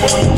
Thank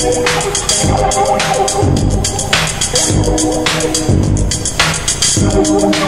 Thank you.